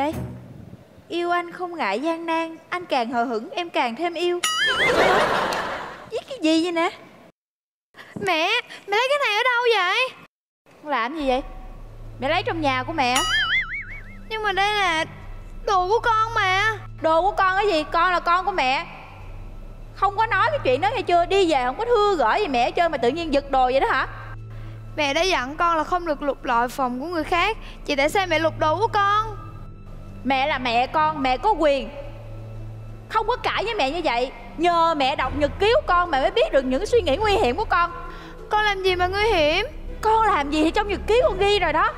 đây Yêu anh không ngại gian nan Anh càng hờ hững em càng thêm yêu. Viết cái gì vậy nè? Mẹ, mẹ lấy cái này ở đâu vậy? Làm gì vậy? Mẹ lấy trong nhà của mẹ. Nhưng mà đây là đồ của con mà. Đồ của con cái gì? Con là con của mẹ. Không có nói cái chuyện đó nghe chưa? Đi về không có thưa gửi gì mẹ hết trơn Mà tự nhiên giật đồ vậy đó hả? Mẹ đã dặn con là không được lục lọi phòng của người khác. Chị tại sao mẹ lục đồ của con Mẹ là mẹ con Mẹ có quyền. Không có cãi với mẹ như vậy. Nhờ mẹ đọc nhật ký của con Mẹ mới biết được những suy nghĩ nguy hiểm của con. Con làm gì mà nguy hiểm? Con làm gì thì trong nhật ký con ghi rồi đó.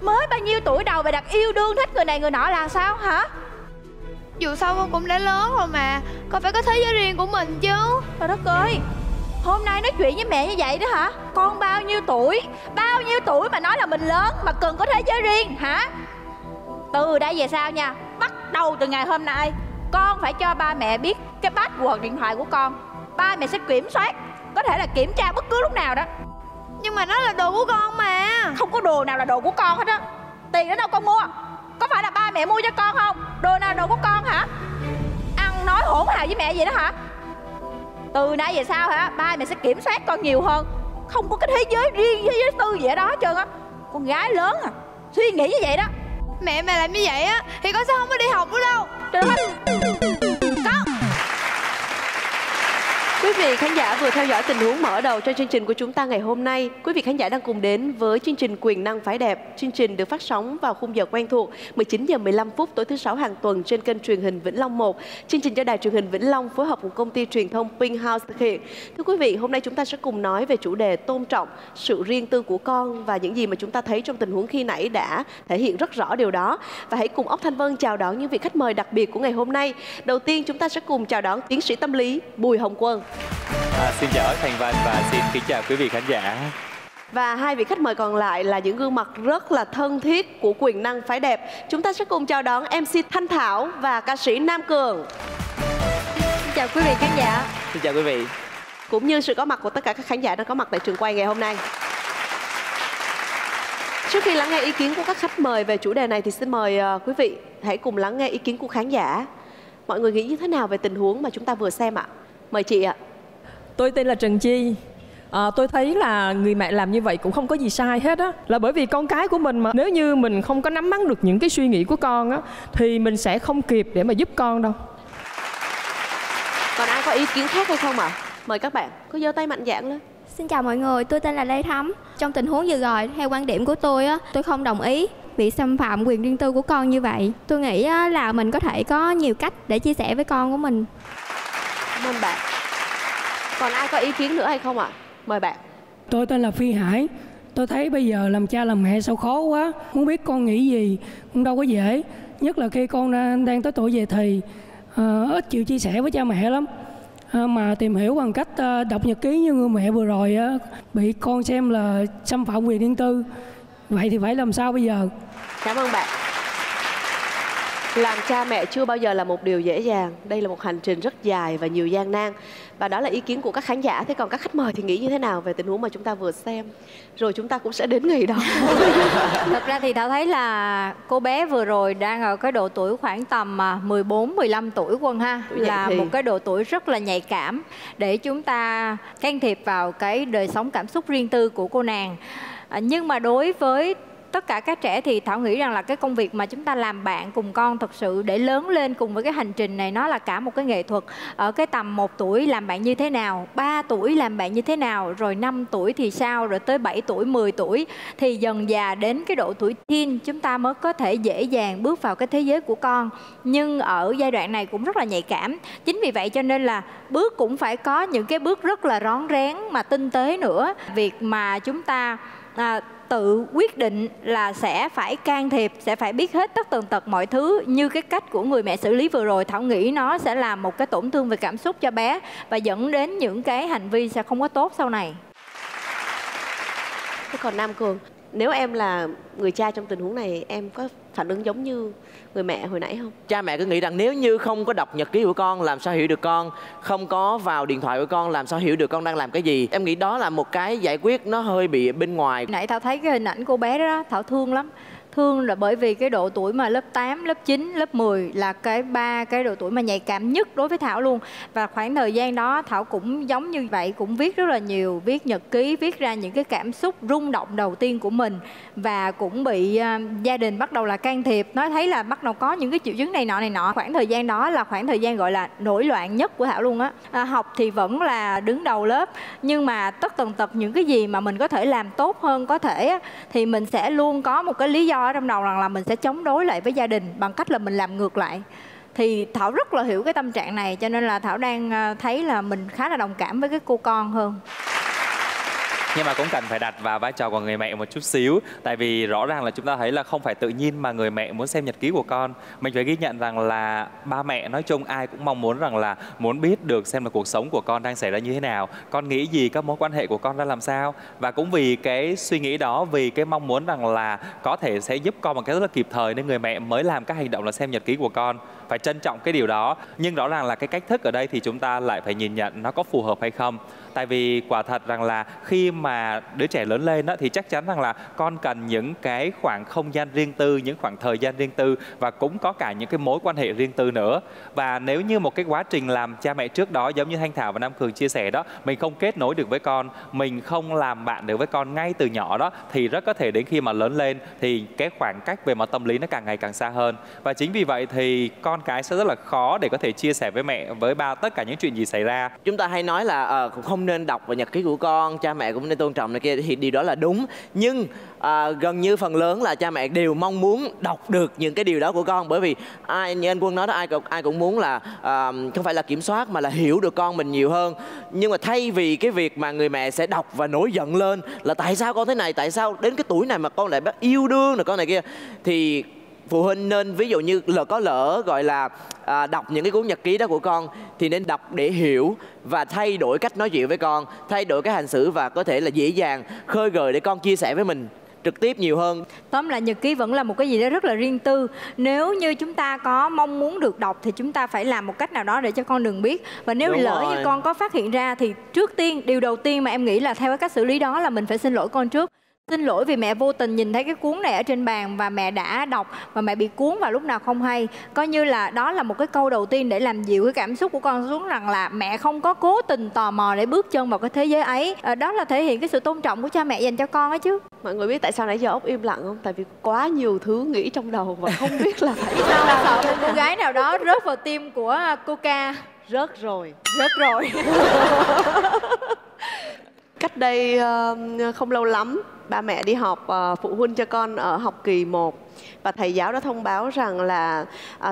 Mới bao nhiêu tuổi đầu mày đặt yêu đương thích người này người nọ là sao hả? Dù sao con cũng đã lớn rồi mà. Con phải có thế giới riêng của mình chứ. Trời đất ơi. Hôm nay nói chuyện với mẹ như vậy đó hả? Con bao nhiêu tuổi? Bao nhiêu tuổi mà nói là mình lớn Mà cần có thế giới riêng hả Từ đây về sau nha Bắt đầu từ ngày hôm nay Con phải cho ba mẹ biết Cái password điện thoại của con. Ba mẹ sẽ kiểm soát Có thể là kiểm tra bất cứ lúc nào đó. Nhưng mà nó là đồ của con mà. Không có đồ nào là đồ của con hết á. Tiền ở đâu con mua. Có phải là ba mẹ mua cho con không? Đồ nào là đồ của con hả? Ăn nói hỗn hào với mẹ vậy đó hả? Từ nay về sau hả Ba mẹ sẽ kiểm soát con nhiều hơn. Không có cái thế giới riêng thế giới tư gì ở đó hết trơn á. Con gái lớn à Suy nghĩ như vậy đó Mẹ mày làm như vậy á, Thì con sẽ không có đi học nữa đâu. Trời ơi. Quý vị khán giả vừa theo dõi tình huống mở đầu cho chương trình của chúng ta ngày hôm nay. Quý vị khán giả đang cùng đến với chương trình Quyền năng phái đẹp. Chương trình được phát sóng vào khung giờ quen thuộc 19 giờ 15 phút tối thứ sáu hàng tuần trên kênh truyền hình Vĩnh Long 1. Chương trình do đài truyền hình Vĩnh Long phối hợp cùng công ty truyền thông Pink House thực hiện. Thưa quý vị, hôm nay chúng ta sẽ cùng nói về chủ đề tôn trọng sự riêng tư của con và những gì mà chúng ta thấy trong tình huống khi nãy đã thể hiện rất rõ điều đó. Và hãy cùng Ốc Thanh Vân chào đón những vị khách mời đặc biệt của ngày hôm nay. Đầu tiên chúng ta sẽ cùng chào đón tiến sĩ tâm lý Bùi Hồng Quân. À, xin chào Thành Văn và xin kính chào quý vị khán giả. Và hai vị khách mời còn lại là những gương mặt rất là thân thiết của quyền năng phái đẹp. Chúng ta sẽ cùng chào đón MC Thanh Thảo và ca sĩ Nam Cường. Xin chào quý vị khán giả Xin chào quý vị. Cũng như sự có mặt của tất cả các khán giả đang có mặt tại trường quay ngày hôm nay. Trước khi lắng nghe ý kiến của các khách mời về chủ đề này thì xin mời ờ, quý vị hãy cùng lắng nghe ý kiến của khán giả. Mọi người nghĩ như thế nào về tình huống mà chúng ta vừa xem ạ? Mời chị ạ. Tôi tên là Trần Chi. À, tôi thấy là người mẹ làm như vậy cũng không có gì sai hết á là bởi vì con cái của mình mà nếu như mình không có nắm bắt được những cái suy nghĩ của con á thì mình sẽ không kịp để mà giúp con đâu Còn ai có ý kiến khác hay không ạ? Mời các bạn, có giơ tay mạnh dạn lên. Xin chào mọi người, tôi tên là Lê Thắm. Trong tình huống vừa rồi, theo quan điểm của tôi á, tôi không đồng ý bị xâm phạm quyền riêng tư của con như vậy. Tôi nghĩ á, là mình có thể có nhiều cách để chia sẻ với con của mình. Cảm ơn bạn. Còn ai có ý kiến nữa hay không ạ? Mời bạn. Tôi tên là Phi Hải. Tôi thấy bây giờ làm cha làm mẹ sao khó quá. Muốn biết con nghĩ gì cũng đâu có dễ. Nhất là khi con đang tới tuổi về thì ờ, ít chịu chia sẻ với cha mẹ lắm. Ờ, mà tìm hiểu bằng cách ờ, đọc nhật ký như người mẹ vừa rồi bị con xem là xâm phạm quyền riêng tư. Vậy thì phải làm sao bây giờ? Cảm ơn bạn. Làm cha mẹ chưa bao giờ là một điều dễ dàng. Đây là một hành trình rất dài và nhiều gian nan. Và đó là ý kiến của các khán giả. Thế còn các khách mời thì nghĩ như thế nào về tình huống mà chúng ta vừa xem? Rồi chúng ta cũng sẽ đến ngày đó. Thật ra thì Thảo thấy là cô bé vừa rồi đang ở cái độ tuổi khoảng tầm à, 14, 15 tuổi quân ha Tuổi Là thì. một cái độ tuổi rất là nhạy cảm Để chúng ta can thiệp vào cái đời sống cảm xúc riêng tư của cô nàng à, Nhưng mà đối với tất cả các trẻ thì Thảo nghĩ rằng là cái công việc mà chúng ta làm bạn cùng con thật sự để lớn lên cùng với cái hành trình này nó là cả một cái nghệ thuật. Ở cái tầm 1 tuổi làm bạn như thế nào 3 tuổi làm bạn như thế nào rồi 5 tuổi thì sao rồi tới 7 tuổi 10 tuổi thì dần già đến cái độ tuổi teen chúng ta mới có thể dễ dàng bước vào cái thế giới của con. Nhưng ở giai đoạn này cũng rất là nhạy cảm. Chính vì vậy cho nên là bước cũng phải có những cái bước rất là rón rén mà tinh tế nữa. Việc mà chúng ta à, tự quyết định là sẽ phải can thiệp sẽ phải biết hết tất tần tật mọi thứ như cái cách của người mẹ xử lý vừa rồi. Thảo nghĩ nó sẽ làm một cái tổn thương về cảm xúc cho bé và dẫn đến những cái hành vi sẽ không có tốt sau này. Thế còn Nam Cường, nếu em là người cha trong tình huống này, em có phản ứng giống như người mẹ hồi nãy không? cha mẹ cứ nghĩ rằng nếu như không có đọc nhật ký của con làm sao hiểu được con? Không có vào điện thoại của con làm sao hiểu được con đang làm cái gì? Em nghĩ đó là một cái giải quyết nó hơi bị bên ngoài. Nãy thảo thấy cái hình ảnh cô bé đó thảo thương lắm thương là bởi vì cái độ tuổi mà lớp 8, lớp 9, lớp 10 là cái ba cái độ tuổi mà nhạy cảm nhất đối với Thảo luôn. Và khoảng thời gian đó Thảo cũng giống như vậy cũng viết rất là nhiều viết nhật ký viết ra những cái cảm xúc rung động đầu tiên của mình và cũng bị uh, gia đình bắt đầu là can thiệp nói thấy là bắt đầu có những cái triệu chứng này nọ này nọ. Khoảng thời gian đó là khoảng thời gian gọi là nổi loạn nhất của Thảo luôn á. À, học thì vẫn là đứng đầu lớp nhưng mà tất tần tật những cái gì mà mình có thể làm tốt hơn có thể thì mình sẽ luôn có một cái lý do ở trong đầu rằng là mình sẽ chống đối lại với gia đình bằng cách là mình làm ngược lại. Thì thảo rất là hiểu cái tâm trạng này, cho nên là thảo đang ờ, thấy là mình khá là đồng cảm với cái cô con hơn nhưng mà cũng cần phải đặt vào vai trò của người mẹ một chút xíu. Tại vì rõ ràng là chúng ta thấy là không phải tự nhiên mà người mẹ muốn xem nhật ký của con. Mình phải ghi nhận rằng là ba mẹ nói chung ai cũng mong muốn rằng là muốn biết được xem là cuộc sống của con đang xảy ra như thế nào. Con nghĩ gì, các mối quan hệ của con ra làm sao? Và cũng vì cái suy nghĩ đó, vì cái mong muốn rằng là có thể sẽ giúp con một cái rất là kịp thời, nên người mẹ mới làm các hành động là xem nhật ký của con. Phải trân trọng cái điều đó. Nhưng rõ ràng là cái cách thức ở đây thì chúng ta lại phải nhìn nhận nó có phù hợp hay không tại vì quả thật rằng là khi mà đứa trẻ lớn lên đó thì chắc chắn rằng là con cần những cái khoảng không gian riêng tư những khoảng thời gian riêng tư và cũng có cả những cái mối quan hệ riêng tư nữa. Và nếu như một cái quá trình làm cha mẹ trước đó giống như thanh thảo và nam cường chia sẻ đó mình không kết nối được với con mình không làm bạn được với con ngay từ nhỏ đó thì rất có thể đến khi mà lớn lên thì cái khoảng cách về mặt tâm lý nó càng ngày càng xa hơn. Và chính vì vậy thì con cái sẽ rất là khó để có thể chia sẻ với mẹ với ba tất cả những chuyện gì xảy ra. Chúng ta hay nói là uh, không nên đọc vào nhật ký của con cha mẹ cũng nên tôn trọng này kia thì điều đó là đúng. Nhưng à, gần như phần lớn là cha mẹ đều mong muốn đọc được những cái điều đó của con bởi vì ai như anh quân nói đó ai cũng ai cũng muốn là à, không phải là kiểm soát mà là hiểu được con mình nhiều hơn. Nhưng mà thay vì cái việc mà người mẹ sẽ đọc và nổi giận lên là tại sao con thế này tại sao đến cái tuổi này mà con lại bắt yêu đương rồi con này kia thì phụ huynh nên ví dụ như lỡ có lỡ gọi là à, đọc những cái cuốn nhật ký đó của con thì nên đọc để hiểu và thay đổi cách nói chuyện với con thay đổi cái hành xử và có thể là dễ dàng khơi gợi để con chia sẻ với mình trực tiếp nhiều hơn. Tóm lại nhật ký vẫn là một cái gì đó rất là riêng tư. Nếu như chúng ta có mong muốn được đọc thì chúng ta phải làm một cách nào đó để cho con đừng biết. Và nếu Đúng lỡ rồi. như con có phát hiện ra thì trước tiên điều đầu tiên mà em nghĩ là theo cái cách xử lý đó là mình phải xin lỗi con trước Xin lỗi vì mẹ vô tình nhìn thấy cái cuốn này ở trên bàn và mẹ đã đọc và mẹ bị cuốn vào lúc nào không hay. Coi như là đó là một cái câu đầu tiên để làm dịu cái cảm xúc của con xuống rằng là mẹ không có cố tình tò mò để bước chân vào cái thế giới ấy. À, đó là thể hiện cái sự tôn trọng của cha mẹ dành cho con ấy chứ. Mọi người biết tại sao nãy giờ ốc im lặng không? Tại vì quá nhiều thứ nghĩ trong đầu và không biết là phải sao. là sợ một cô gái nào đó rớt vào tim của Coca. Rớt rồi. Rớt rồi. Cách đây uh, không lâu lắm ba mẹ đi họp uh, phụ huynh cho con ở học kỳ 1 và thầy giáo đã thông báo rằng là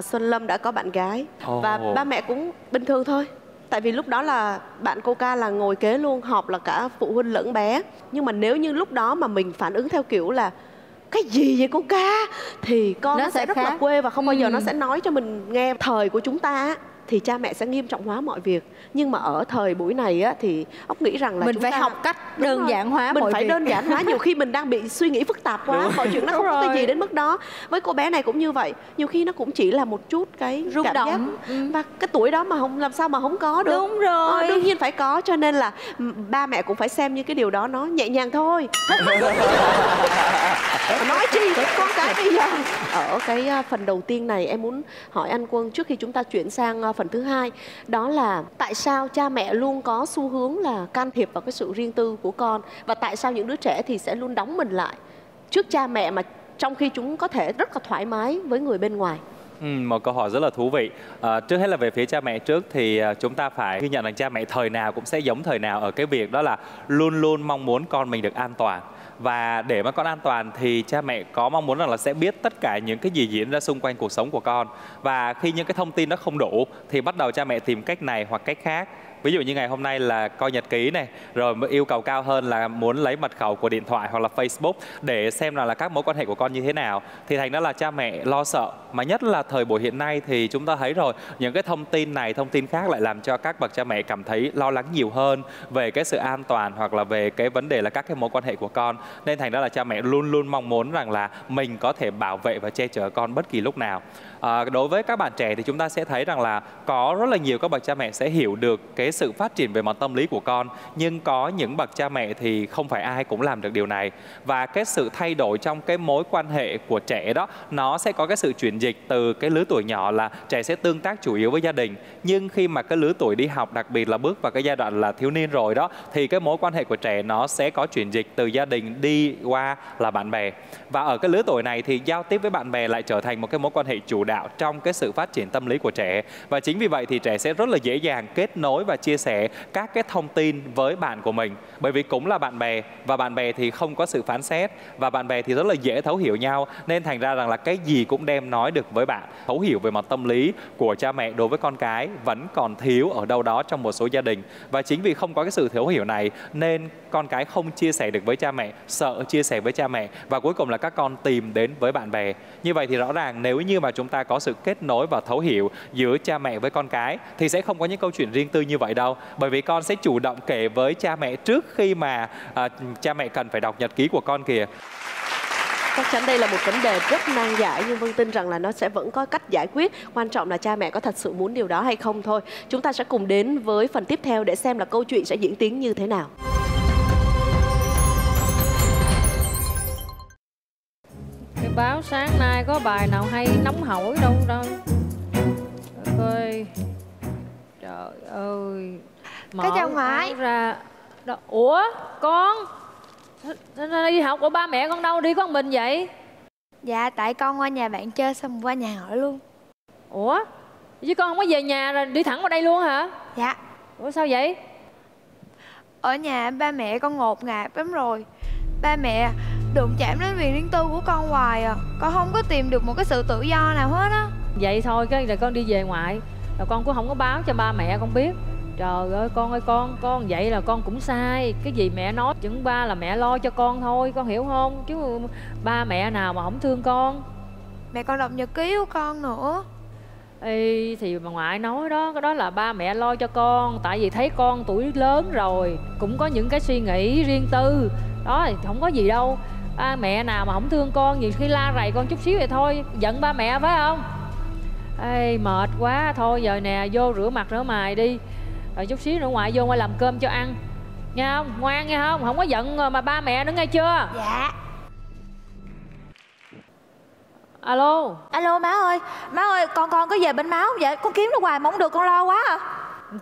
Xuân Lâm đã có bạn gái. Oh. và ba mẹ cũng bình thường thôi. Tại vì lúc đó là bạn cô ca là ngồi kế luôn họp là cả phụ huynh lẫn bé. Nhưng mà nếu như lúc đó mà mình phản ứng theo kiểu là cái gì vậy cô ca? thì con nó, nó sẽ, sẽ rất là quê và không bao giờ ừ. nó sẽ nói cho mình nghe thời của chúng ta thì cha mẹ sẽ nghiêm trọng hóa mọi việc. Nhưng mà ở thời buổi này á thì ốc nghĩ rằng là mình chúng phải ta... học cách đơn rồi. giản hóa mình mọi phải việc. đơn giản hóa nhiều khi mình đang bị suy nghĩ phức tạp quá mọi chuyện nó không có cái gì đến mức đó. Với cô bé này cũng như vậy nhiều khi nó cũng chỉ là một chút cái rung cảm động. Giác ừ. và cái tuổi đó mà không làm sao mà không có được. Đúng rồi. Ờ, đương nhiên phải có cho nên là ba mẹ cũng phải xem như cái điều đó nó nhẹ nhàng thôi. Nói chi con cái bây giờ. Ở cái ờ, phần đầu tiên này em muốn hỏi anh quân trước khi chúng ta chuyển sang ờ, phần thứ hai đó là tại sao cha mẹ luôn có xu hướng là can thiệp vào cái sự riêng tư của con và tại sao những đứa trẻ thì sẽ luôn đóng mình lại trước cha mẹ mà trong khi chúng có thể rất là thoải mái với người bên ngoài Ừ, một câu hỏi rất là thú vị. À, trước hết là về phía cha mẹ trước thì à, chúng ta phải ghi nhận rằng cha mẹ thời nào cũng sẽ giống thời nào ở cái việc đó là luôn luôn mong muốn con mình được an toàn và để mà con an toàn thì cha mẹ có mong muốn rằng là sẽ biết tất cả những cái gì diễn ra xung quanh cuộc sống của con. Và khi những cái thông tin nó không đủ thì bắt đầu cha mẹ tìm cách này hoặc cách khác ví dụ như ngày hôm nay là coi nhật ký này rồi yêu cầu cao hơn là muốn lấy mật khẩu của điện thoại hoặc là Facebook để xem là, là các mối quan hệ của con như thế nào thì thành đó là cha mẹ lo sợ. Mà nhất là thời buổi hiện nay thì chúng ta thấy rồi những cái thông tin này thông tin khác lại làm cho các bậc cha mẹ cảm thấy lo lắng nhiều hơn về cái sự an toàn hoặc là về cái vấn đề là các cái mối quan hệ của con. Nên thành đó là cha mẹ luôn luôn mong muốn rằng là mình có thể bảo vệ và che chở con bất kỳ lúc nào. À, đối với các bạn trẻ thì chúng ta sẽ thấy rằng là có rất là nhiều các bậc cha mẹ sẽ hiểu được cái sự phát triển về mặt tâm lý của con, nhưng có những bậc cha mẹ thì không phải ai cũng làm được điều này. Và cái sự thay đổi trong cái mối quan hệ của trẻ đó, nó sẽ có cái sự chuyển dịch từ cái lứa tuổi nhỏ là trẻ sẽ tương tác chủ yếu với gia đình. Nhưng khi mà cái lứa tuổi đi học, đặc biệt là bước vào cái giai đoạn là thiếu niên rồi đó, thì cái mối quan hệ của trẻ nó sẽ có chuyển dịch từ gia đình đi qua là bạn bè. Và ở cái lứa tuổi này thì giao tiếp với bạn bè lại trở thành một cái mối quan hệ chủ đạo trong cái sự phát triển tâm lý của trẻ. Và chính vì vậy thì trẻ sẽ rất là dễ dàng kết nối và chia sẻ các cái thông tin với bạn của mình. Bởi vì cũng là bạn bè, và bạn bè thì không có sự phán xét, và bạn bè thì rất là dễ thấu hiểu nhau. Nên thành ra rằng là cái gì cũng đem nói được với bạn. Thấu hiểu về mặt tâm lý của cha mẹ đối với con cái vẫn còn thiếu ở đâu đó trong một số gia đình. Và chính vì không có cái sự thấu hiểu này, nên con cái không chia sẻ được với cha mẹ, sợ chia sẻ với cha mẹ, và cuối cùng là các con tìm đến với bạn bè. Như vậy thì rõ ràng nếu như mà chúng ta có sự kết nối và thấu hiểu giữa cha mẹ với con cái, thì sẽ không có những câu chuyện riêng tư như vậy đâu. Bởi vì con sẽ chủ động kể với cha mẹ trước khi mà à, cha mẹ cần phải đọc nhật ký của con kìa. Chắc chắn đây là một vấn đề rất nan giải nhưng vâng tin rằng là nó sẽ vẫn có cách giải quyết. Quan trọng là cha mẹ có thật sự muốn điều đó hay không thôi. Chúng ta sẽ cùng đến với phần tiếp theo để xem là câu chuyện sẽ diễn tiến như thế nào. Cái báo sáng nay có bài nào hay nóng hổi đâu đâu. Coi trời ơi. Mở Cái chào ngoại. ra. Đó. ủa con? Đi học của ba mẹ con đâu? Đi con mình vậy? Dạ tại con qua nhà bạn chơi xong qua nhà hỏi luôn. Ủa? Chứ con không có về nhà rồi đi thẳng vào đây luôn hả? Dạ. Ủa sao vậy? Ở nhà ba mẹ con ngột ngạt lắm rồi. Ba mẹ đụng chạm đến quyền riêng tư của con hoài à. Con không có tìm được một cái sự tự do nào hết á. Vậy thôi cái là con đi về ngoại rồi con cũng không có báo cho ba mẹ con biết. Trời ơi con ơi con con vậy là con cũng sai. Cái gì mẹ nói chứng ba là mẹ lo cho con thôi con hiểu không? Chứ ba mẹ nào mà không thương con. Mẹ con đọc nhật ký của con nữa. Ê, thì bà ngoại nói đó cái đó là ba mẹ lo cho con. Tại vì thấy con tuổi lớn rồi cũng có những cái suy nghĩ riêng tư. Đó thì không có gì đâu. Ba mẹ nào mà không thương con nhiều khi la rầy con chút xíu vậy thôi. Giận ba mẹ phải không Ê, mệt quá. Thôi giờ nè vô rửa mặt rửa mày đi. Rồi chút xíu nữa ngoại vô ngoại làm cơm cho ăn. Nghe không? Ngoan nghe không? Không có giận mà ba mẹ nữa nghe chưa? Dạ. Alo? Alo má ơi, má ơi, con con có về bên má không? Vậy? Con kiếm nó hoài mà không được, con lo quá à.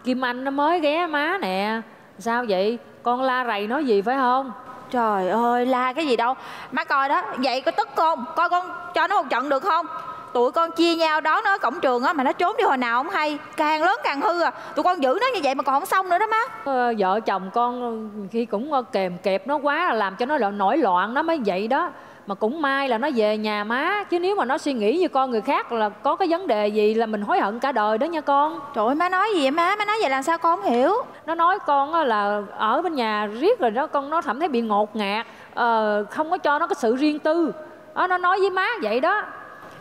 kim anh nó mới ghé má nè. Sao vậy? Con la rầy nói gì phải không? Trời ơi, la cái gì đâu. Má coi đó, vậy có tức không? Coi con cho nó một trận được không? Tụi con chia nhau đón nó ở cổng trường á mà nó trốn đi hồi nào không hay. Càng lớn càng hư à. Tụi con giữ nó như vậy mà còn không xong nữa đó má. Ờ, vợ chồng con khi cũng ờ, kèm kẹp nó quá là làm cho nó nổi loạn nó mới vậy đó mà cũng may là nó về nhà má chứ nếu mà nó suy nghĩ như con người khác là có cái vấn đề gì là mình hối hận cả đời đó nha con Trời ơi, má nói gì vậy má? Má nói vậy làm sao con không hiểu? nó nói con là ở bên nhà riết rồi đó con nó cảm thấy bị ngột ngạt ờ, không có cho nó cái sự riêng tư đó, nó nói với má vậy đó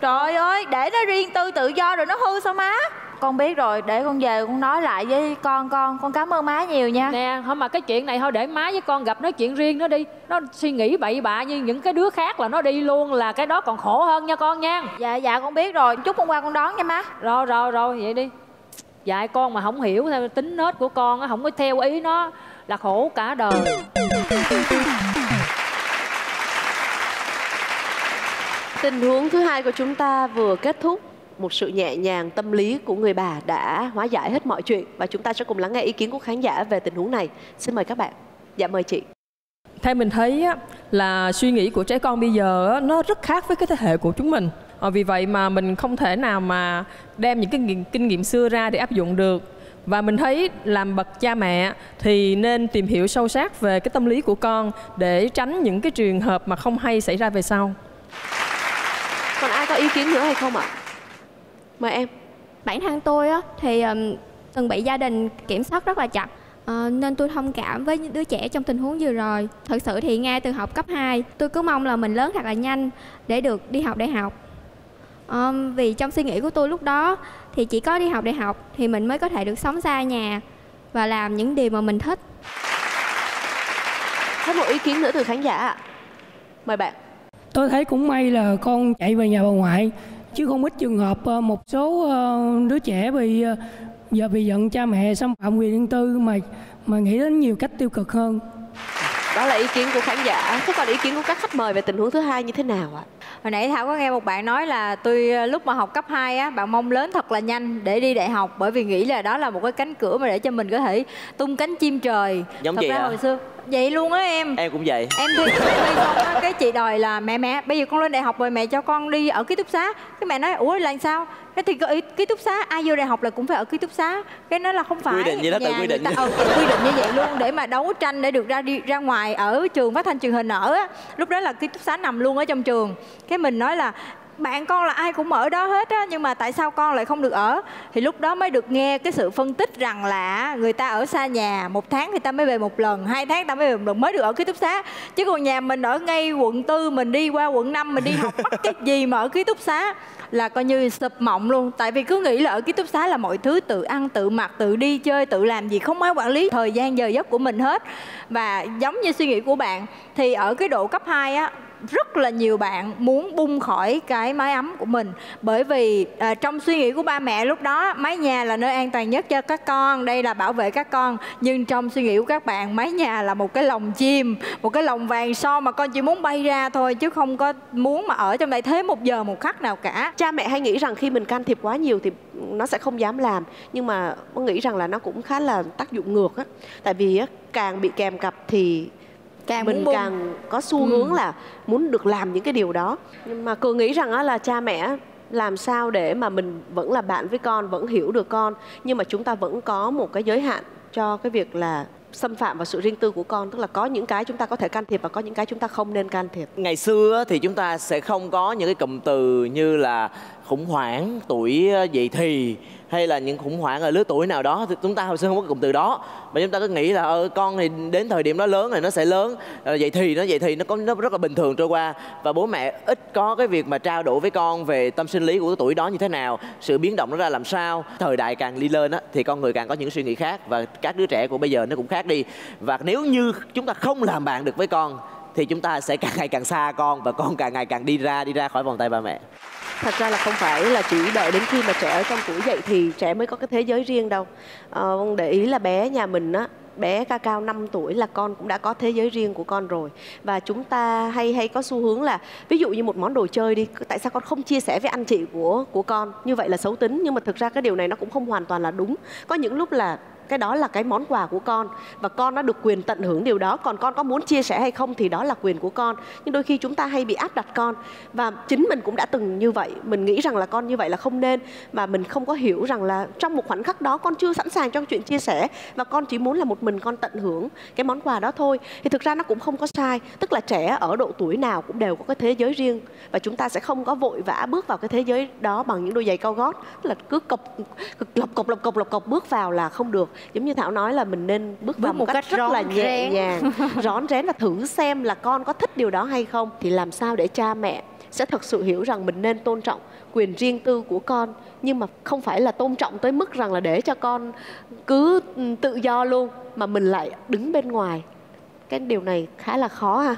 Trời ơi, để nó riêng tư tự do rồi nó hư sao má? Con biết rồi, để con về con nói lại với con con. Con cảm ơn má nhiều nha. nè thôi mà cái chuyện này thôi để má với con gặp nói chuyện riêng nó đi nó suy nghĩ bậy bạ như những cái đứa khác là nó đi luôn là cái đó còn khổ hơn nha con nha Dạ dạ con biết rồi, chút con qua con đón nha má. rồi rồi rồi vậy đi dạy con mà không hiểu theo tính nết của con á không có theo ý nó là khổ cả đời Tình huống thứ hai của chúng ta vừa kết thúc một sự nhẹ nhàng tâm lý của người bà đã hóa giải hết mọi chuyện và chúng ta sẽ cùng lắng nghe ý kiến của khán giả về tình huống này. Xin mời các bạn. Dạ mời chị. theo mình thấy là suy nghĩ của trẻ con bây giờ nó rất khác với cái thế hệ của chúng mình ờ, vì vậy mà mình không thể nào mà đem những cái kinh nghiệm xưa ra để áp dụng được và mình thấy làm bậc cha mẹ thì nên tìm hiểu sâu sát về cái tâm lý của con để tránh những cái trường hợp mà không hay xảy ra về sau còn ai có ý kiến nữa hay không ạ? Mời em. bản thân tôi á thì từng bị gia đình kiểm soát rất là chặt Ờ, nên tôi thông cảm với những đứa trẻ trong tình huống vừa rồi thật sự thì ngay từ học cấp 2 tôi cứ mong là mình lớn thật là nhanh để được đi học đại học Ờm, vì trong suy nghĩ của tôi lúc đó thì chỉ có đi học đại học thì mình mới có thể được sống xa nhà và làm những điều mà mình thích Có một ý kiến nữa từ khán giả ạ. Mời bạn. Tôi thấy cũng may là con chạy về nhà bà ngoại chứ không ít trường hợp ờ, một số ờ, đứa trẻ bị ờ, giờ bị giận cha mẹ xâm phạm quyền riêng tư mà mà nghĩ đến nhiều cách tiêu cực hơn đó là ý kiến của khán giả thế còn ý kiến của các khách mời về tình huống thứ hai như thế nào ạ Hồi nãy Thảo có nghe một bạn nói là tôi lúc mà học cấp 2 á, bạn mong lớn thật là nhanh để đi đại học bởi vì nghĩ là đó là một cái cánh cửa mà để cho mình có thể tung cánh chim trời. Giống thật chị ra hả? hồi xưa vậy luôn á em. em cũng vậy Em thi thi xong á, cái chị đòi là mẹ mẹ bây giờ con lên đại học rồi mẹ cho con đi ở ký túc xá. Cái mẹ nói ủa là sao? Cái thì cái ký túc xá ai vô đại học là cũng phải ở ký túc xá. Cái nói là không phải. Quy định vậy đó, tự quy định. ta- ừ, tự quy định như vậy luôn để mà đấu tranh để được ra đi ra ngoài ở trường phát thanh truyền hình ở á. Lúc đó là ký túc xá nằm luôn ở trong trường. Cái mình nói là bạn con là ai cũng ở đó hết á, nhưng mà tại sao con lại không được ở? Thì lúc đó mới được nghe cái sự phân tích rằng là người ta ở xa nhà, một tháng người ta mới về một lần, hai tháng ta mới về một lần, mới được ở ký túc xá. Chứ còn nhà mình ở ngay quận tư, mình đi qua quận 5 mình đi học mắc cái gì mà ở ký túc xá là coi như sụp mộng luôn. Tại vì cứ nghĩ là ở ký túc xá là mọi thứ tự ăn, tự mặc, tự đi chơi, tự làm gì, không ai quản lý thời gian giờ giấc của mình hết. Và giống như suy nghĩ của bạn, thì ở cái độ cấp 2 á rất là nhiều bạn muốn bung khỏi cái mái ấm của mình. Bởi vì à, trong suy nghĩ của ba mẹ lúc đó mái nhà là nơi an toàn nhất cho các con đây là bảo vệ các con. Nhưng trong suy nghĩ của các bạn mái nhà là một cái lồng chim một cái lồng vàng so mà con chỉ muốn bay ra thôi chứ không có muốn mà ở trong đây thế một giờ một khắc nào cả. Cha mẹ hay nghĩ rằng khi mình can thiệp quá nhiều thì nó sẽ không dám làm. Nhưng mà nghĩ rằng là nó cũng khá là tác dụng ngược á. Tại vì á, càng bị kèm cặp thì càng mình muốn càng có xu hướng là muốn được làm những cái điều đó. Nhưng mà cường nghĩ rằng á, là cha mẹ làm sao để mà mình vẫn là bạn với con vẫn hiểu được con nhưng mà chúng ta vẫn có một cái giới hạn cho cái việc là xâm phạm vào sự riêng tư của con. Tức là có những cái chúng ta có thể can thiệp và có những cái chúng ta không nên can thiệp. Ngày xưa á, thì chúng ta sẽ không có những cái cụm từ như là khủng hoảng tuổi ờ, dậy thì hay là những khủng hoảng ở lứa tuổi nào đó thì chúng ta hồi xưa không có cụm từ đó. Mà chúng ta cứ nghĩ là ờ, con thì đến thời điểm đó lớn rồi nó sẽ lớn. Ờ, vậy thì nó vậy thì nó có nó rất là bình thường trôi qua. Và bố mẹ ít có cái việc mà trao đổi với con về tâm sinh lý của cái tuổi đó như thế nào sự biến động nó ra làm sao. Thời đại càng đi lên á thì con người càng có những suy nghĩ khác và các đứa trẻ của bây giờ nó cũng khác đi. Và nếu như chúng ta không làm bạn được với con thì chúng ta sẽ càng ngày càng xa con và con càng ngày càng đi ra đi ra khỏi vòng tay ba mẹ thật ra là không phải là chỉ đợi đến khi mà trẻ ở trong tuổi dậy thì trẻ mới có cái thế giới riêng đâu. Ờ, vâng, để ý là bé nhà mình á bé ca cao 5 tuổi là con cũng đã có thế giới riêng của con rồi. Và chúng ta hay hay có xu hướng là ví dụ như một món đồ chơi đi tại sao con không chia sẻ với anh chị của của con? Như vậy là xấu tính nhưng mà thực ra cái điều này nó cũng không hoàn toàn là đúng. Có những lúc là cái đó là cái món quà của con và con đã được quyền tận hưởng điều đó. Còn con có muốn chia sẻ hay không thì đó là quyền của con. Nhưng đôi khi chúng ta hay bị áp đặt con và chính mình cũng đã từng như vậy. Mình nghĩ rằng là con như vậy là không nên mà mình không có hiểu rằng là trong một khoảnh khắc đó con chưa sẵn sàng cho chuyện chia sẻ và con chỉ muốn là một mình con tận hưởng cái món quà đó thôi. Thì thực ra nó cũng không có sai. Tức là trẻ ở độ tuổi nào cũng đều có cái thế giới riêng và chúng ta sẽ không có vội vã bước vào cái thế giới đó bằng những đôi giày cao gót. Tức là cứ cộc, lộc cộc lộc cộc lộc cộc bước vào là không được giống như thảo nói là mình nên bước vào Bước một một cách cách rất là nhẹ rén. nhàng rón rén là thử xem là con có thích điều đó hay không. Thì làm sao để cha mẹ sẽ thực sự hiểu rằng mình nên tôn trọng quyền riêng tư của con nhưng mà không phải là tôn trọng tới mức rằng là để cho con cứ ừ, tự do luôn mà mình lại đứng bên ngoài. Cái điều này khá là khó ha.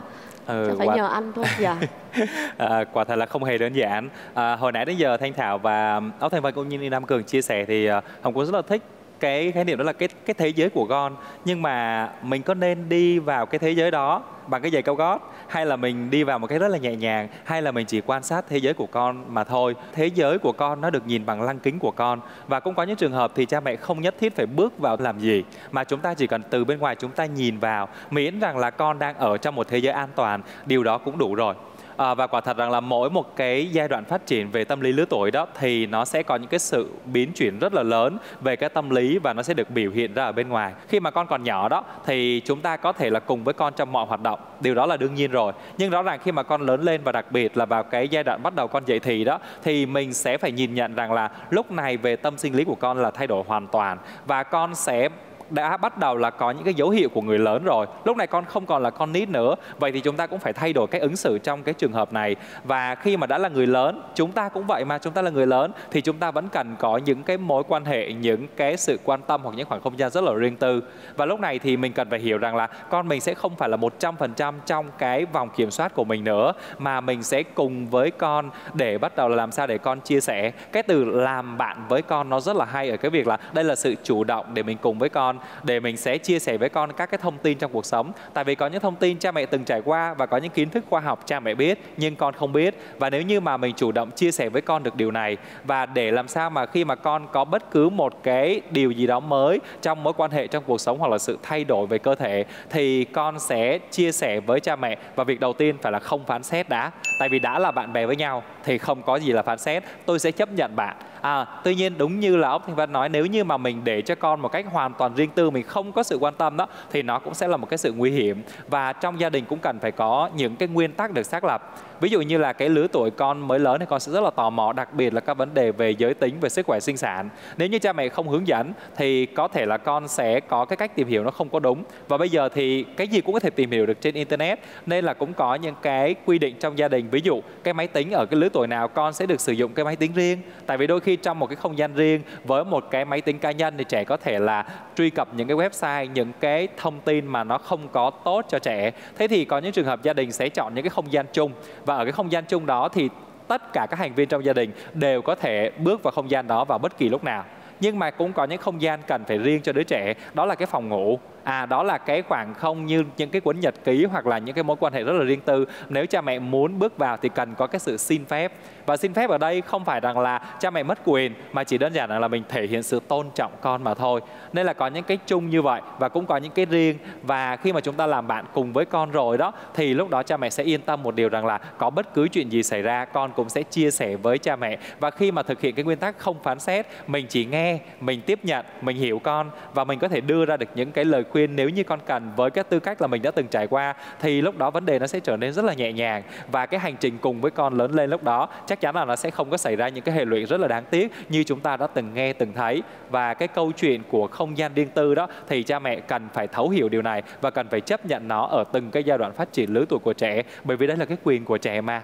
Ừ, Chắc phải quả- nhờ anh thôi dạ. À, quả thật là không hề đơn giản. À, hồi nãy đến giờ thanh thảo và áo thành văn cũng như nam cường chia sẻ thì uh, hồng cũng rất là thích cái khái niệm đó là cái cái thế giới của con nhưng mà mình có nên đi vào cái thế giới đó bằng cái giày cao gót, hay là mình đi vào một cái rất là nhẹ nhàng, hay là mình chỉ quan sát thế giới của con mà thôi? Thế giới của con nó được nhìn bằng lăng kính của con và cũng có những trường hợp thì cha mẹ không nhất thiết phải bước vào làm gì, mà chúng ta chỉ cần từ bên ngoài chúng ta nhìn vào, miễn rằng là con đang ở trong một thế giới an toàn. Điều đó cũng đủ rồi. À, và quả thật rằng là mỗi một cái giai đoạn phát triển về tâm lý lứa tuổi đó thì nó sẽ có những cái sự biến chuyển rất là lớn về cái tâm lý và nó sẽ được biểu hiện ra ở bên ngoài. Khi mà con còn nhỏ đó thì chúng ta có thể là cùng với con trong mọi hoạt động, điều đó là đương nhiên rồi. Nhưng rõ ràng khi mà con lớn lên và đặc biệt là vào cái giai đoạn bắt đầu con dậy thì đó thì mình sẽ phải nhìn nhận rằng là lúc này về tâm sinh lý của con là thay đổi hoàn toàn và con sẽ đã bắt đầu là có những cái dấu hiệu của người lớn rồi. Lúc này con không còn là con nít nữa. Vậy thì chúng ta cũng phải thay đổi cái ứng xử trong cái trường hợp này. Và khi mà đã là người lớn, chúng ta cũng vậy mà, chúng ta là người lớn, thì chúng ta vẫn cần có những cái mối quan hệ, những cái sự quan tâm hoặc những khoảng không gian rất là riêng tư. Và lúc này thì mình cần phải hiểu rằng là con mình sẽ không phải là một trăm phần trăm trong cái vòng kiểm soát của mình nữa, mà mình sẽ cùng với con để bắt đầu là làm sao để con chia sẻ. Cái từ làm bạn với con nó rất là hay ở cái việc là đây là sự chủ động để mình cùng với con để mình sẽ chia sẻ với con các cái thông tin trong cuộc sống. Tại vì có những thông tin cha mẹ từng trải qua và có những kiến thức khoa học cha mẹ biết, nhưng con không biết. Và nếu như mà mình chủ động chia sẻ với con được điều này, và để làm sao mà khi mà con có bất cứ một cái điều gì đó mới trong mối quan hệ, trong cuộc sống hoặc là sự thay đổi về cơ thể, thì con sẽ chia sẻ với cha mẹ. Và việc đầu tiên phải là không phán xét đã. Tại vì đã là bạn bè với nhau thì không có gì là phán xét. Tôi sẽ chấp nhận bạn à tuy nhiên đúng như là ông thanh văn nói, nếu như mà mình để cho con một cách hoàn toàn riêng tư, mình không có sự quan tâm đó, thì nó cũng sẽ là một cái sự nguy hiểm. Và trong gia đình cũng cần phải có những cái nguyên tắc được xác lập ví dụ như là cái lứa tuổi con mới lớn thì con sẽ rất là tò mò, đặc biệt là các vấn đề về giới tính, về sức khỏe sinh sản. Nếu như cha mẹ không hướng dẫn thì có thể là con sẽ có cái cách tìm hiểu nó không có đúng. Và bây giờ thì cái gì cũng có thể tìm hiểu được trên internet, nên là cũng có những cái quy định trong gia đình. Ví dụ, cái máy tính ở cái lứa tuổi nào con sẽ được sử dụng cái máy tính riêng. Tại vì đôi khi trong một cái không gian riêng, với một cái máy tính cá nhân thì trẻ có thể là truy cập những cái website, những cái thông tin mà nó không có tốt cho trẻ. Thế thì có những trường hợp gia đình sẽ chọn những cái không gian chung. Và ở cái không gian chung đó thì tất cả các thành viên trong gia đình đều có thể bước vào không gian đó vào bất kỳ lúc nào. Nhưng mà cũng có những không gian cần phải riêng cho đứa trẻ, đó là cái phòng ngủ à đó là cái khoảng không như những cái cuốn nhật ký hoặc là những cái mối quan hệ rất là riêng tư. Nếu cha mẹ muốn bước vào thì cần có cái sự xin phép. Và xin phép ở đây không phải rằng là cha mẹ mất quyền, mà chỉ đơn giản là mình thể hiện sự tôn trọng con mà thôi. Nên là có những cái chung như vậy và cũng có những cái riêng. Và khi mà chúng ta làm bạn cùng với con rồi đó, thì lúc đó cha mẹ sẽ yên tâm một điều rằng là có bất cứ chuyện gì xảy ra, con cũng sẽ chia sẻ với cha mẹ. Và khi mà thực hiện cái nguyên tắc không phán xét, mình chỉ nghe, mình tiếp nhận, mình hiểu con và mình có thể đưa ra được những cái lời khuyên nếu như con cần, với cái tư cách là mình đã từng trải qua, thì lúc đó vấn đề nó sẽ trở nên rất là nhẹ nhàng. Và cái hành trình cùng với con lớn lên lúc đó, chắc chắn là nó sẽ không có xảy ra những cái hệ lụy rất là đáng tiếc như chúng ta đã từng nghe, từng thấy. Và cái câu chuyện của không gian riêng tư đó, thì cha mẹ cần phải thấu hiểu điều này và cần phải chấp nhận nó ở từng cái giai đoạn phát triển lứa tuổi của trẻ, bởi vì đây là cái quyền của trẻ mà.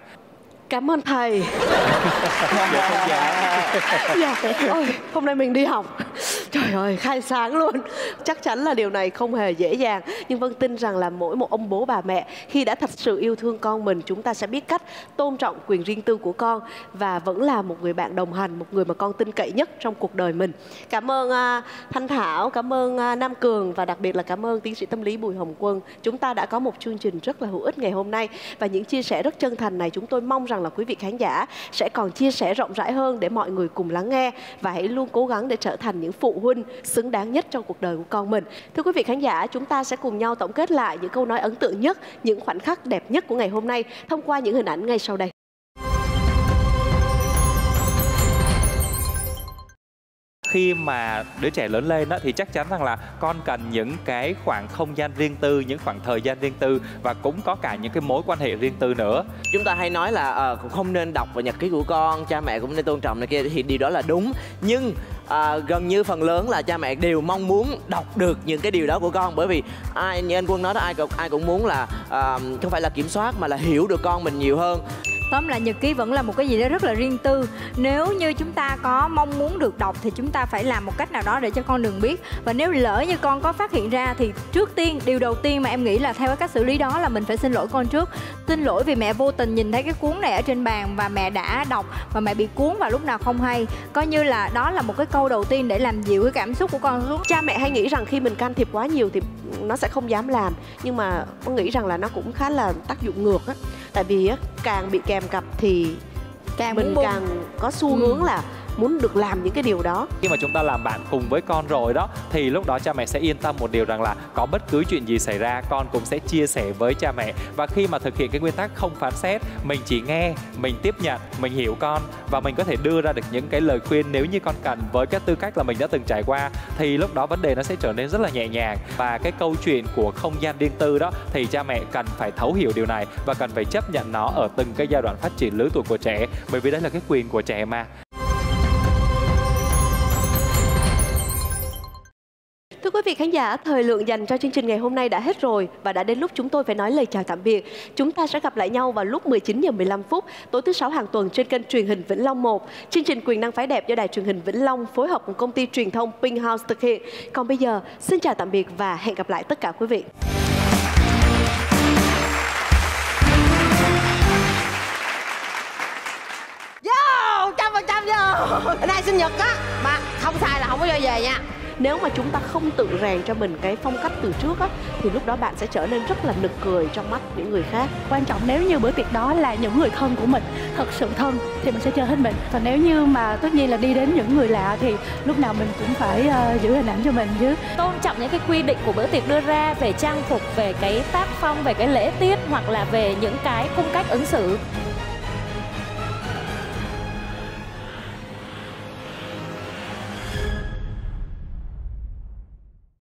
Cảm ơn thầy. dạ, ôi, hôm nay mình đi học. Trời ơi, khai sáng luôn. Chắc chắn là điều này không hề dễ dàng. Nhưng Vân tin rằng là mỗi một ông bố bà mẹ khi đã thật sự yêu thương con mình, chúng ta sẽ biết cách tôn trọng quyền riêng tư của con và vẫn là một người bạn đồng hành, một người mà con tin cậy nhất trong cuộc đời mình. Cảm ơn uh, Thanh Thảo, cảm ơn uh, Nam Cường và đặc biệt là cảm ơn tiến sĩ tâm lý Bùi Hồng Quân. Chúng ta đã có một chương trình rất là hữu ích ngày hôm nay và những chia sẻ rất chân thành này chúng tôi mong rằng rằng là quý vị khán giả sẽ còn chia sẻ rộng rãi hơn để mọi người cùng lắng nghe và hãy luôn cố gắng để trở thành những phụ huynh xứng đáng nhất trong cuộc đời của con mình. Thưa quý vị khán giả, chúng ta sẽ cùng nhau tổng kết lại những câu nói ấn tượng nhất, những khoảnh khắc đẹp nhất của ngày hôm nay thông qua những hình ảnh ngay sau đây. Khi mà đứa trẻ lớn lên đó thì chắc chắn rằng là con cần những cái khoảng không gian riêng tư những khoảng thời gian riêng tư và cũng có cả những cái mối quan hệ riêng tư nữa. Chúng ta hay nói là uh, không nên đọc vào nhật ký của con cha mẹ cũng nên tôn trọng này kia thì điều đó là đúng. Nhưng à, gần như phần lớn là cha mẹ đều mong muốn đọc được những cái điều đó của con bởi vì ai như anh quân nói đó ai cũng ai cũng muốn là à, không phải là kiểm soát mà là hiểu được con mình nhiều hơn tóm lại nhật ký vẫn là một cái gì đó rất là riêng tư. Nếu như chúng ta có mong muốn được đọc thì chúng ta phải làm một cách nào đó để cho con đừng biết. Và nếu lỡ như con có phát hiện ra thì trước tiên, điều đầu tiên mà em nghĩ là theo cái cách xử lý đó là mình phải xin lỗi con trước. Xin lỗi vì mẹ vô tình nhìn thấy cái cuốn này ở trên bàn và mẹ đã đọc và mẹ bị cuốn vào lúc nào không hay. Coi như là đó là một cái câu đầu tiên để làm dịu cái cảm xúc của con. Xuống cha mẹ hay nghĩ rằng khi mình can thiệp quá nhiều thì nó sẽ không dám làm. Nhưng mà con nghĩ rằng là nó cũng khá là tác dụng ngược á tại vì á càng bị kèm cặp thì càng mình càng có xu hướng ừ. là muốn được làm những cái điều đó. Khi mà chúng ta làm bạn cùng với con rồi đó, thì lúc đó cha mẹ sẽ yên tâm một điều rằng là có bất cứ chuyện gì xảy ra, con cũng sẽ chia sẻ với cha mẹ. Và khi mà thực hiện cái nguyên tắc không phán xét, mình chỉ nghe, mình tiếp nhận, mình hiểu con và mình có thể đưa ra được những cái lời khuyên nếu như con cần với cái tư cách là mình đã từng trải qua, thì lúc đó vấn đề nó sẽ trở nên rất là nhẹ nhàng. Và cái câu chuyện của không gian riêng tư đó, thì cha mẹ cần phải thấu hiểu điều này và cần phải chấp nhận nó ở từng cái giai đoạn phát triển lứa tuổi của trẻ, bởi vì đây là cái quyền của trẻ mà. Vị khán giả, thời lượng dành cho chương trình ngày hôm nay đã hết rồi và đã đến lúc chúng tôi phải nói lời chào tạm biệt. Chúng ta sẽ gặp lại nhau vào lúc 19 giờ 15 phút tối thứ sáu hàng tuần trên kênh truyền hình Vĩnh Long 1. Chương trình quyền năng phái đẹp do đài truyền hình Vĩnh Long phối hợp cùng công ty truyền thông Pink House thực hiện. Còn bây giờ, xin chào tạm biệt và hẹn gặp lại tất cả quý vị. Vô, trăm phần trăm vô Nay sinh nhật á Mà không xài là không có cho về nha nếu mà chúng ta không tự rèn cho mình cái phong cách từ trước á thì lúc đó bạn sẽ trở nên rất là nực cười trong mắt những người khác. Quan trọng nếu như bữa tiệc đó là những người thân của mình thật sự thân thì mình sẽ chơi hết mình. Và nếu như mà tất nhiên là đi đến những người lạ thì lúc nào mình cũng phải uh, giữ hình ảnh cho mình chứ. Tôn trọng những cái quy định của bữa tiệc đưa ra về trang phục về cái tác phong về cái lễ tiết hoặc là về những cái cung cách ứng xử